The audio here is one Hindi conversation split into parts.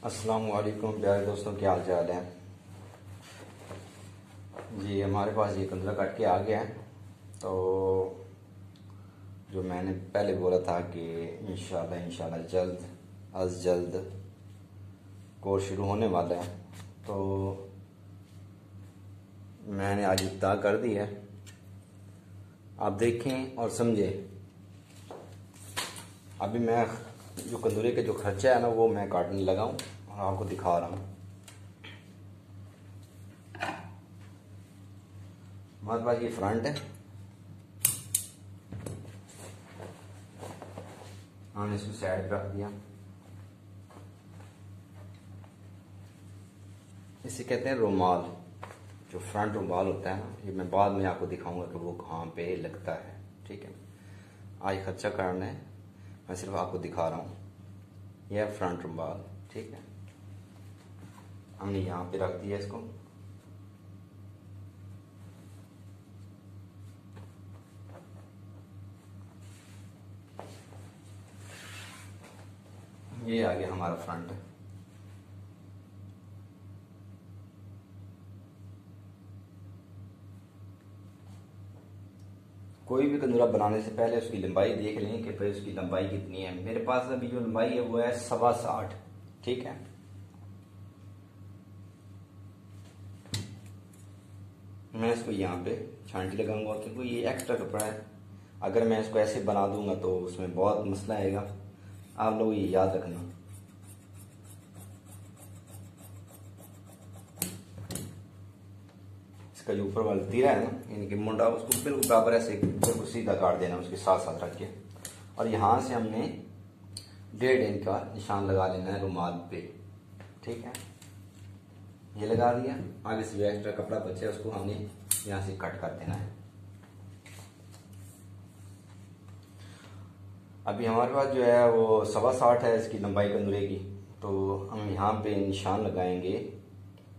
वालेकुम प्यारे दोस्तों, क्या हाल चाल है? जी, हमारे पास ये कंदरा कट के आ गया है। तो जो मैंने पहले बोला था कि इंशाल्लाह इंशाल्लाह जल्द, अज जल्द कोर्स शुरू होने वाला है। तो मैंने आज इफ्तार कर दी है। आप देखें और समझें। अभी मैं जो कंदूरे के जो खर्चा है ना, वो मैं काटने लगा हूँ और आपको दिखा रहा हूँ। हमारे पास ये फ्रंट है। हमने इसको साइड रख दिया। इसे कहते हैं रुमाल। जो फ्रंट रुमाल होता है ना, ये मैं बाद में आपको दिखाऊँगा कि वो कहाँ पे लगता है। ठीक है? आज खर्चा करना है। मैं सिर्फ़ आपको दिखा रहा हूँ। यह फ्रंट रुमाल ठीक है? हमने यहाँ पे रख दिया इसको। ये आ गया हमारा फ्रंट कोई भी कंदूरा बनाने से पहले उसकी लंबाई देख लें कि भाई उसकी लंबाई कितनी है। मेरे पास अभी जो लंबाई है, वो है सवा साठ, ठीक है? मैं इसको यहाँ पे छांटी लगाऊँगा क्योंकि ये एक्स्ट्रा कपड़ा है। अगर मैं इसको ऐसे बना दूँगा तो उसमें बहुत मसला आएगा। आप लोग ये याद रखना। इसका जो ऊपर वाला तीरा है ना, यानी कि मुंडा, उसको बिल्कुल बराबर ऐसे बिल्कुल सीधा काट देना, उसके साथ साथ रख के। और यहाँ से हमने डेढ़ इंच का निशान लगा लेना है रुमाल पे। ठीक है? ये लगा दिया। आगे से एक्स्ट्रा कपड़ा बचे उसको हमने यहाँ से कट कर देना है। अभी हमारे पास जो है, वो सवा साठ है इसकी लंबाई कंदूरे की। तो हम यहाँ पे निशान लगाएँगे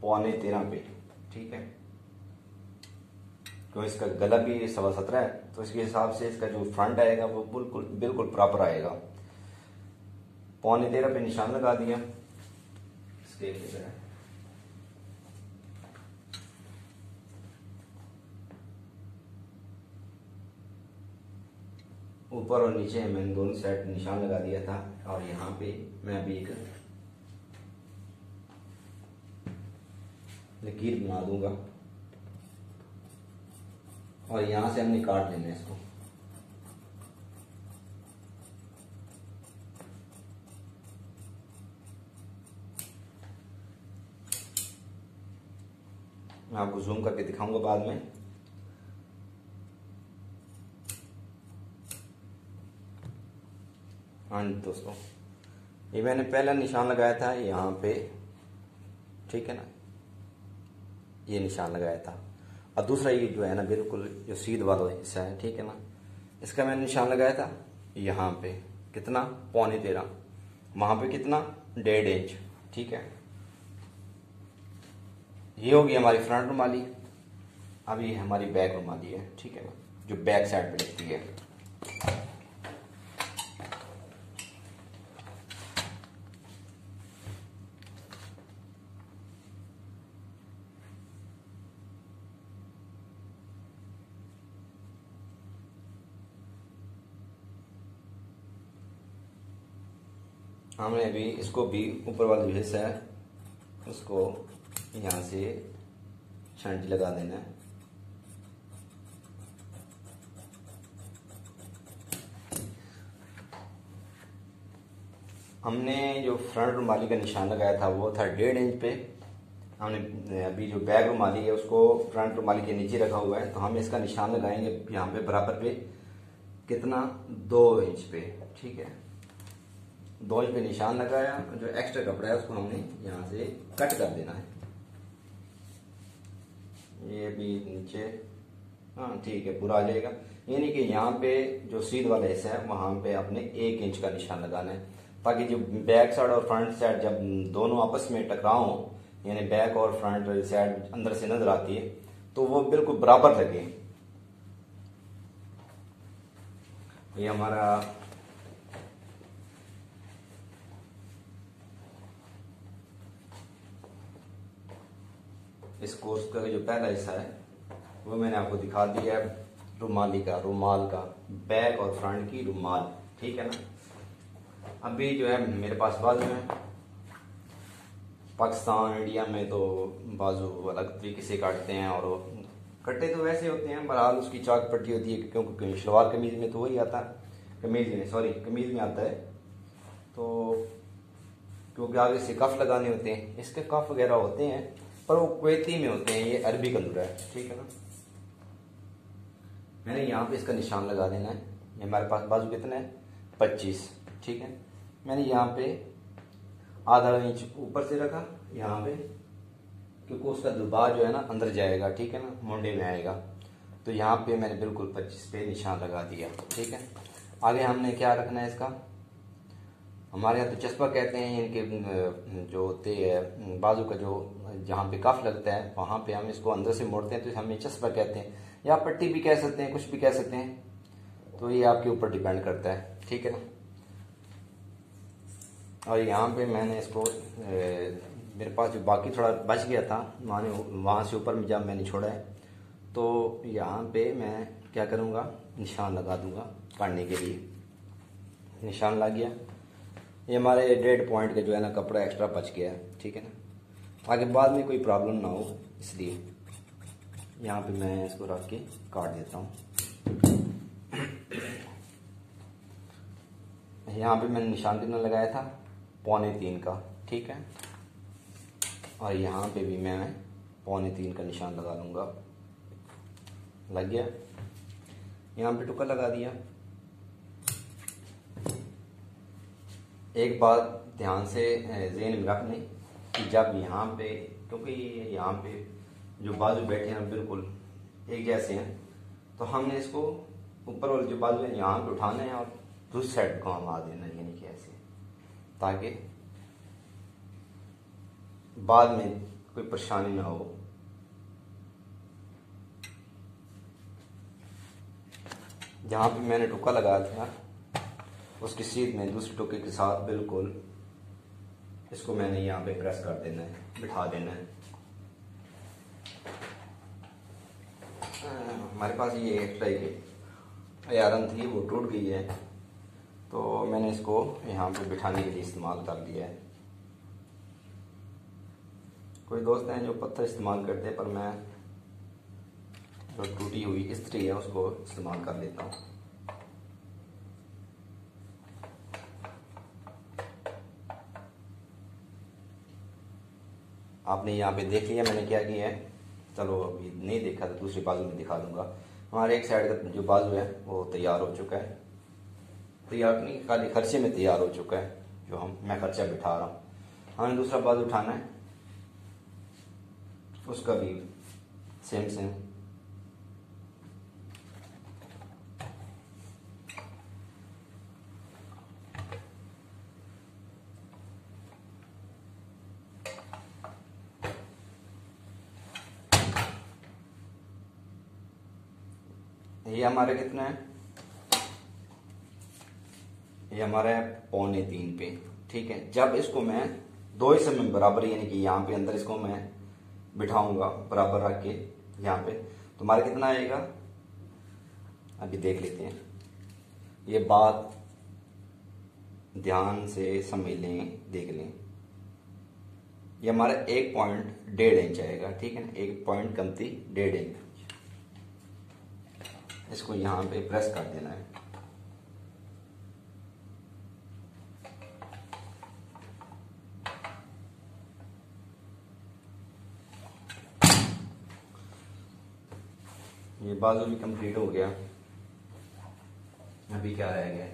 पौने तेरह पे। ठीक है? क्योंकि इसका गला भी सवा सत्रह है तो इसके हिसाब से इसका जो फ्रंट आएगा वो बिल्कुल बिल्कुल प्रॉपर आएगा। पौने तेरह पे निशान लगा दिया। ऊपर और नीचे मैंने दोनों साइड निशान लगा दिया था, और यहाँ पे मैं अभी एक लकीर बना दूँगा। और यहाँ से हमने काट लेना इसको। मैं आपको जूम करके दिखाऊँगा बाद में। हाँ दोस्तों, ये मैंने पहला निशान लगाया था यहाँ पे, ठीक है ना? ये निशान लगाया था। और दूसरा ये जो है ना, बिल्कुल जो सीध वाला हिस्सा है, ठीक है ना? इसका मैंने निशान लगाया था, यहाँ पे कितना? पौने तेरह। वहाँ पे कितना? डेढ़ इंच, ठीक है? ये होगी हमारी फ्रंट रुमाली, अब ये हमारी बैक रुमाली है, ठीक है ना? जो बैक साइड पे लगती है। हमने अभी इसको भी ऊपर वाला जो हिस्सा है, उसको यहाँ से छांटी लगा देना है। हमने जो फ्रंट रुमाली का निशान लगाया था, वो था डेढ़ इंच पे। हमने अभी जो बैक रुमाली है, उसको फ्रंट रुमाली के नीचे रखा हुआ है। तो हम इसका निशान लगाएँगे यहाँ पे बराबर पे, कितना? दो इंच पे, ठीक है। दो इंच पे निशान लगाया, जो एक्स्ट्रा कपड़ा है, उसको हमने यहाँ से कट कर देना है। ये भी नीचे। हाँ ठीक है पूरा आ जाएगा। यानी कि यहाँ पे जो सीध वाला हिस्सा है, वहाँ पे आपने एक इंच का निशान लगाना है। ताकि जो बैक साइड और फ्रंट साइड जब दोनों आपस में टकराव यानी बैक और फ्रंट साइड अंदर से नज़र आती है तो वो बिल्कुल बराबर लगे। ये हमारा इस कोर्स का जो पहला हिस्सा है, वो मैंने आपको दिखा दिया है, रुमाली का, रुमाल का, बैक और फ्रंट की रुमाल, ठीक है ना? अभी जो है, मेरे पास बाजू है। पाकिस्तान, इंडिया में तो बाजू अलग तरीके से काटते हैं और कट्टे तो वैसे होते हैं, बहरहाल उसकी चाक पट्टी होती है क्योंकि शलवार कमीज में तो वही आता है। कमीज में, सॉरी, कमीज में आता है। तो क्योंकि आगे से कफ लगाने होते हैं, इसके कफ वगैरह होते हैं पर वो क्वेती में होते हैं, ये अरबी कंदूरा है, ठीक है ना? मैंने यहाँ पे इसका निशान लगा देना है। ये हमारे पास बाजू कितना है? पच्चीस, ठीक है? मैंने यहाँ पे आधा इंच ऊपर से रखा, यहाँ पे, क्योंकि उसका दुबाव जो है ना अंदर जाएगा, ठीक है ना? मुंडे में आएगा। तो यहाँ पे मैंने बिल्कुल पच्चीस पे निशान लगा दिया, ठीक है? आगे हमने क्या रखना है इसका? हमारे यहाँ तो चस्पा कहते हैं इनके जो होते हैं बाजू का जो जहाँ पे कफ लगता है वहाँ पे हम इसको अंदर से मोड़ते हैं तो हमें चस्पा कहते हैं। या पट्टी भी कह सकते हैं कुछ भी कह सकते हैं। तो ये आपके ऊपर डिपेंड करता है ठीक है ना? और यहाँ पे मैंने इसको ए, मेरे पास जो बाकी थोड़ा बच गया था माने वहाँ से ऊपर जब मैंने छोड़ा है तो यहाँ पे मैं क्या करूँगा? निशान लगा दूँगा काटने के लिए। निशान लग गया। ये हमारे डेढ़ पॉइंट का जो है ना कपड़ा एक्स्ट्रा बच गया है, ठीक है ना? आगे बाद में कोई प्रॉब्लम ना हो, इसलिए यहाँ पे मैं इसको रख के काट देता हूँ। यहाँ पे मैंने निशान कितना लगाया था? पौने तीन का, ठीक है? और यहाँ पे भी मैं पौने तीन का निशान लगा लूँगा। लग गया? यहाँ पे टुका लगा दिया। एक बात ध्यान से जेन में रख लें कि जब यहाँ पे, क्योंकि यहाँ पे जो बाजू बैठे हैं बिल्कुल एक जैसे हैं तो हमने इसको ऊपर वाले जो बाजू है, यहाँ पे उठाना है और दूसरी साइड को हम आ देना यानी कि ऐसे। ताकि बाद में कोई परेशानी ना हो। जहाँ पे मैंने टुका लगाया था उसकी सीध में दूसरे टुके के साथ बिल्कुल इसको मैंने यहाँ पे प्रेस कर देना है, बिठा देना है। हमारे पास ये एक्स्ट्रा की आयरन थी, वो टूट गई है। तो मैंने इसको यहाँ पे बिठाने के लिए इस्तेमाल कर लिया है। कोई दोस्त हैं जो पत्थर इस्तेमाल करते हैं, पर मैं जो टूटी हुई स्त्री है, उसको इस्तेमाल कर लेता हूँ। आपने यहाँ पे देख लिया मैंने क्या किया है? चलो, अभी नहीं देखा तो दूसरी बाजू में दिखा दूँगा। हमारे एक साइड का जो बाजू है, वो तैयार हो चुका है। तैयार नहीं, खाली खर्चे में तैयार हो चुका है, जो हम, मैं खर्चा बिठा रहा हूँ। हमें दूसरा बाजू उठाना है। उसका भी सेम सेम ये हमारा कितना है? ये हमारा है पौने तीन पे, ठीक है? जब इसको मैं दो हिस्से में बराबर, यानी कि यहाँ पे अंदर इसको मैं बिठाऊँगा बराबर रख के यहाँ पे तो हमारा कितना आएगा? अभी देख लेते हैं। ये बात ध्यान से समझ लें, देख लें। ये हमारा एक पॉइंट डेढ़ इंच आएगा, ठीक है? ना एक पॉइंट कमती डेढ़ इंच। इसको यहाँ पे प्रेस कर देना है। ये बाजू भी कंप्लीट हो गया। अभी क्या रह गया?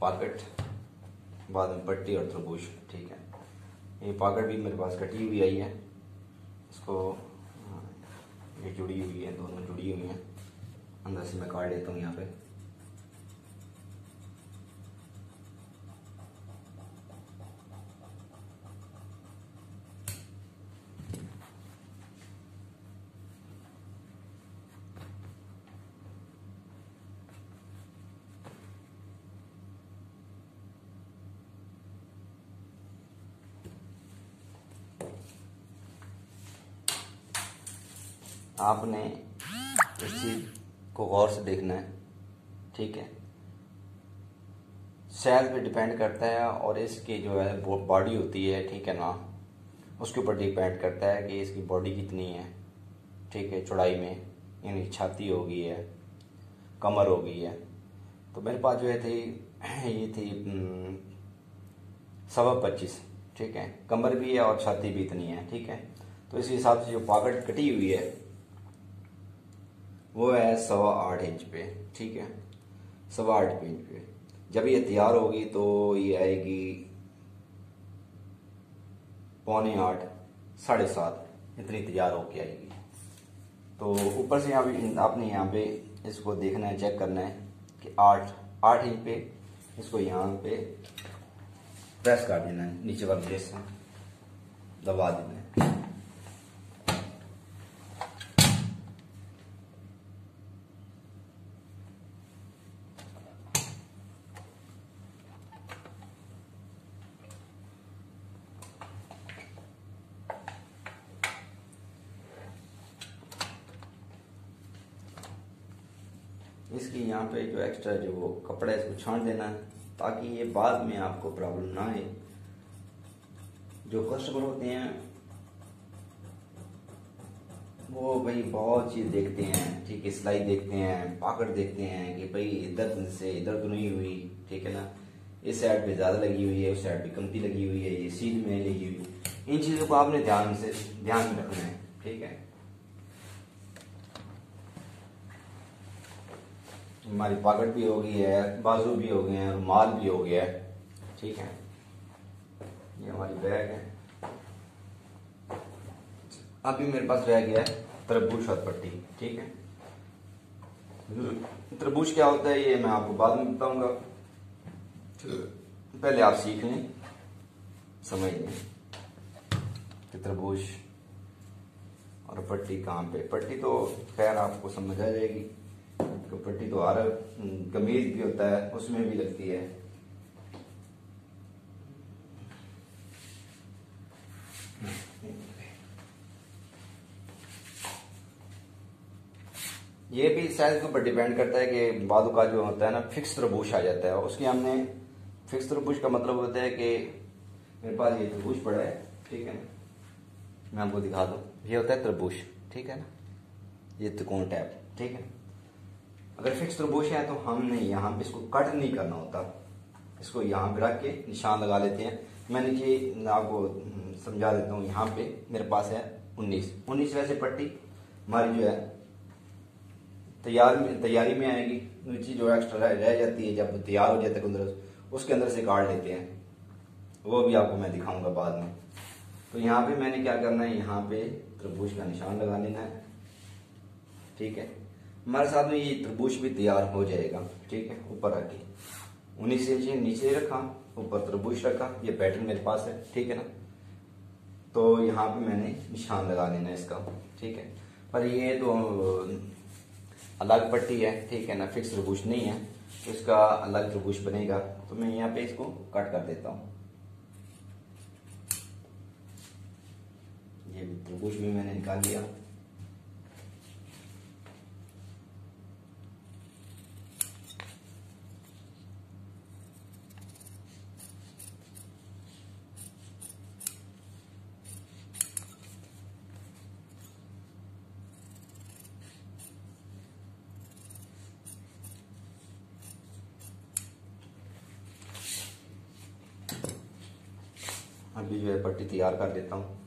पॉकेट बाद में पट्टी और तरबूज ठीक है। ये पॉकेट भी मेरे पास कटी हुई आई है। इसको ये जुड़ी हुई है, दोनों जुड़ी हुई हैं। अंदर से मैं काट लेता हूँ यहाँ पे। आपने इस चीज़ को गौर से देखना है। ठीक है? साइज़ पे डिपेंड करता है और इसकी जो है बॉडी होती है ठीक है ना? उसके ऊपर डिपेंड करता है कि इसकी बॉडी कितनी है। ठीक है? चौड़ाई में यानी छाती हो गई है कमर हो गई है। तो मेरे पास जो है थी ये थी हम्म, सवा पच्चीस ठीक है? कमर भी है और छाती भी इतनी है ठीक है? तो इस हिसाब से जो पॉकेट कटी हुई है वो है सवा आठ इंच पे, ठीक है? सवा आठ इंच पे। जब ये तैयार होगी तो ये आएगी पौने आठ, साढ़े सात, इतनी तैयार होके आएगी। तो ऊपर से यहाँ आपने यहाँ पे इसको देखना है चेक करना है कि आठ आठ इंच पे इसको यहाँ पे प्रेस कर देना है, नीचे वाले से दबा देना है इसकी यहाँ पे जो एक्स्ट्रा जो कपड़ा है इसको छान देना है, ताकि ये बाद में आपको प्रॉब्लम ना आए। जो कस्टमर होते हैं, वो भाई बहुत चीज़ देखते हैं, ठीक है, सिलाई देखते हैं, पाकड़ देखते हैं कि भाई इधर से, इधर तो नहीं हुई, ठीक है ना? इस साइड पे ज़्यादा लगी हुई है, उस साइड पे कमती लगी हुई है, ये सीध में लगी हुई इन चीज़ों को आपने ध्यान से, ध्यान में रखना है, ठीक है? हमारी पॉकेट भी हो गई है बाजू भी हो गए हैं, रुमाल भी हो गया है। ठीक है? ये हमारी बैग है। अभी मेरे पास रह गया है तरबूज और पट्टी। ठीक है? तरबूज क्या होता है ये मैं आपको बाद में बताऊँगा। पहले आप सीख लें, समझ लें कि तरबूज और पट्टी कहाँ पे पट्टी तो खैर आपको समझ आ जाएगी। पट्टी तो हर कमीज भी होता है, उसमें भी लगती है। ये भी साइज़ के ऊपर डिपेंड करता है कि बादू का जो होता है ना फिक्स तरबूज आ जाता है। उसकी हमने फिक्स तरबूज का मतलब होता है कि मेरे पास ये तरबूज पड़ा है, ठीक है मैं आपको दिखा दूँ। ये होता है तरबूज ठीक है ना? ये त्रिकोण टैप ठीक है? अगर फिक्स तरबूज है तो हमने यहाँ पे इसको कट नहीं करना होता। इसको यहाँ पे रख के निशान लगा लेते हैं। मैंने ये आपको समझा देता हूँ। यहाँ पे मेरे पास है उन्नीस। उन्नीस वैसे पट्टी हमारी जो है, तैयार में, तैयारी में आएगी। नीचे जो एक्स्ट्रा रह जाती है जब तैयार हो जाता है अंदर, उसके अंदर से काट लेते हैं। वो भी आपको मैं दिखाऊँगा बाद में। तो यहाँ पे मैंने क्या करना है? यहाँ पे तरबूज का निशान लगा लेना है। ठीक है? हमारे साथ में ये तरबूज भी तैयार हो जाएगा, ठीक है, ऊपर आके। उन्नीस इंच नीचे रखा, ऊपर तरबूज रखा, ये पैटर्न मेरे पास है, ठीक है ना? तो यहाँ पे मैंने निशान लगा लेना इसका, ठीक है? पर ये तो अलग पट्टी है, ठीक है ना? फिक्स तरबूज नहीं है तो इसका अलग तरबूज बनेगा। तो मैं यहाँ पे इसको कट कर देता हूँ। ये तरबूज भी मैंने निकाल लिया। अभी जो है पट्टी तैयार कर देता हूँ।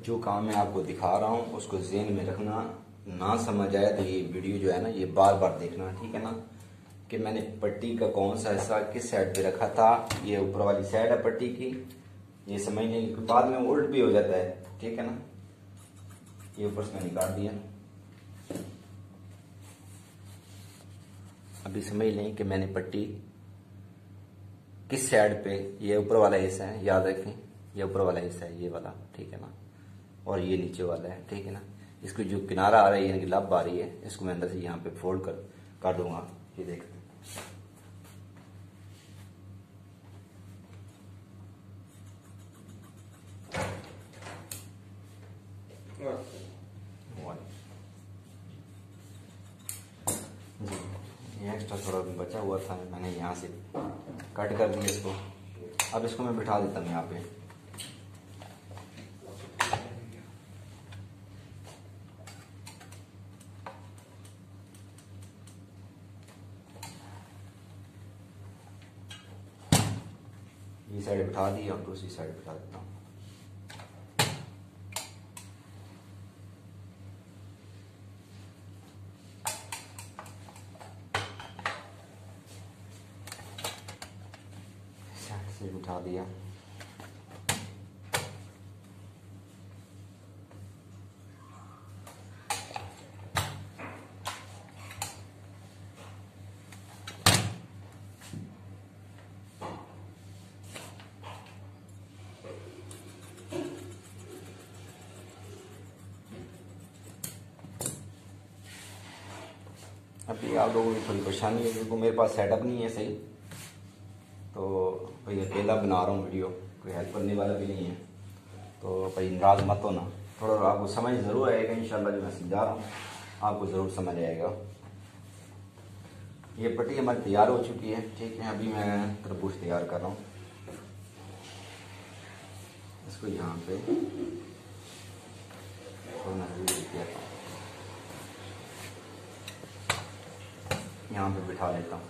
जो काम मैं आपको दिखा रहा हूँ, उसको जेन में रखना। ना समझ आए तो ये वीडियो जो है ना, ये बार बार देखना, ठीक है ना? कि मैंने पट्टी का कौन सा हिस्सा किस साइड पे रखा था, ये ऊपर वाली साइड है पट्टी की, ये समझने के बाद में उल्ट भी हो जाता है, ठीक है ना? ये ऊपर से मैंने काट दिया। अभी समझ लें कि मैंने पट्टी किस साइड पे, ये ऊपर वाला हिस्सा है, याद रखें, ये ऊपर वाला हिस्सा है, ये वाला, ठीक है ना? और ये नीचे वाला है, ठीक है ना? इसकी जो किनारा आ रही है, यानी कि लब आ रही है, इसको मैं अंदर से यहाँ पे फोल्ड कर कर दूँगा। ये देख एक्स्ट्रा थोड़ा बचा हुआ था, मैंने यहाँ से कट कर दिया इसको। अब इसको मैं बिठा देता हूँ यहाँ पे। साइड बिठा दी आप दूसरी साइड बिठा देता हूँ। से बिठा दिया। अभी आप लोगों की थोड़ी परेशानी है, क्योंकि मेरे पास सेटअप नहीं है सही। तो भाई, अकेला बना रहा हूँ वीडियो कोई हेल्प करने वाला भी नहीं है। तो भाई, नाराज़ मत होना। थोड़ा आपको समझ ज़रूर आएगा, इंशाल्लाह, जो मैं समझा रहा हूँ। आपको ज़रूर समझ आएगा। ये पट्टी हमारी तैयार हो चुकी है, ठीक है? अभी मैं तरबूज तैयार कर रहा हूँ। इसको यहाँ पे यहाँ पे बिठा लेता हूँ।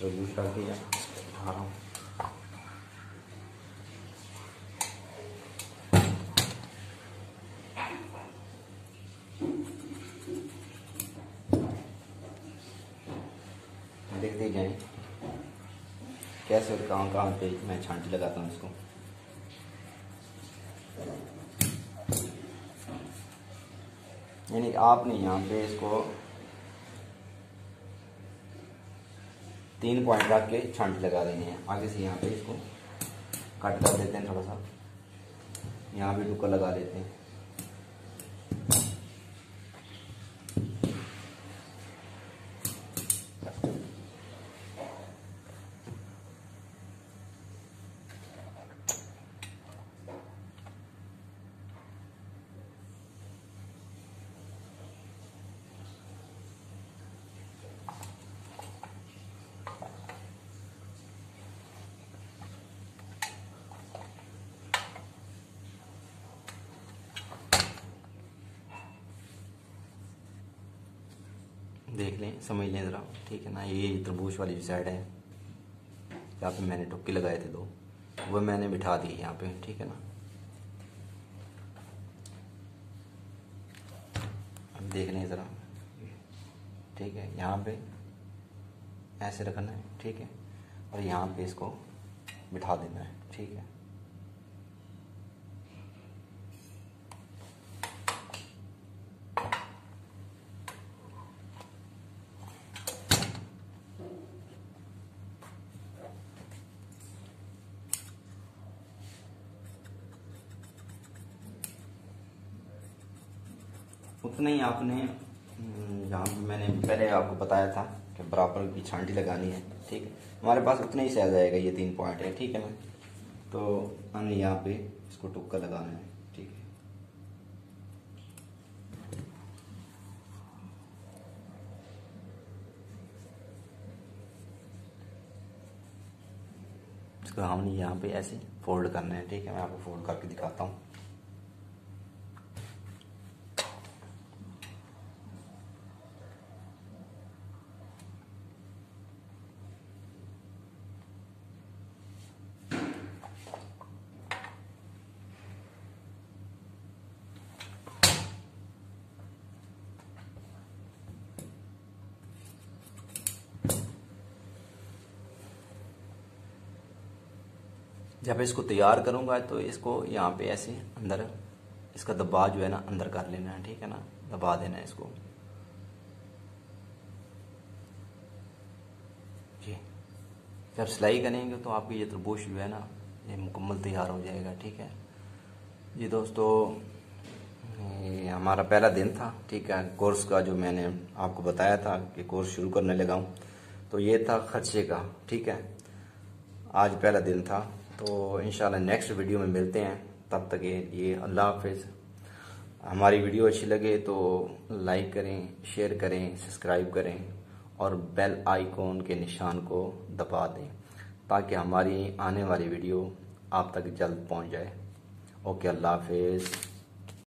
तो यूज़ कर दिया उठा रहा हूँ। देखते जाए। कैसे और कहाँ कहाँ पे मैं छांटी लगाता हूँ इसको? यानी आपने यहाँ पे इसको तीन पॉइंट रख के छंट लगा देनी है। आगे से यहाँ पे इसको कट कर देते हैं थोड़ा सा। यहाँ भी टुकड़ लगा देते हैं। देख लें, समझ लें ज़रा। ठीक है ना, ये तरबूज वाली साइड है। यहाँ पे मैंने टुक्के लगाए थे दो। वो मैंने बिठा दी यहाँ पे, ठीक है ना। अब देख लें ज़रा। ठीक है, यहाँ पे ऐसे रखना है, ठीक है। और यहाँ पे इसको बिठा देना है, ठीक है। उतना ही आपने हम्म, जहाँ मैंने पहले आपको बताया था कि बराबर की छांटी लगानी है ठीक है? हमारे पास उतना ही साइज़ आएगा ये तीन पॉइंट है ठीक है ना? तो हमने यहाँ पे इसको टुक्का लगाना है ठीक है? इसको हमने यहाँ पे ऐसे फोल्ड करना है ठीक है? मैं आपको फोल्ड करके दिखाता हूँ। जब इसको तैयार करूँगा तो इसको यहाँ पे ऐसे अंदर, इसका दबा जो है ना, अंदर कर लेना है, ठीक है ना? दबा देना है इसको। जी। जब सिलाई करेंगे तो आपकी ये तरबूश जो है ना, ये मुकम्मल तैयार हो जाएगा, ठीक है? जी दोस्तों हमारा पहला दिन था, ठीक है? कोर्स का जो मैंने आपको बताया था कि कोर्स शुरू करने लगा हूँ तो ये था खर्चे का, ठीक है? आज पहला दिन था। तो इन नेक्स्ट वीडियो में मिलते हैं। तब तक ये, अल्लाह हाफिज़। हमारी वीडियो अच्छी लगे तो लाइक करें शेयर करें सब्सक्राइब करें और बेल आइकॉन के निशान को दबा दें ताकि हमारी आने वाली वीडियो आप तक जल्द पहुँच जाए। ओके अल्लाह हाफिज़।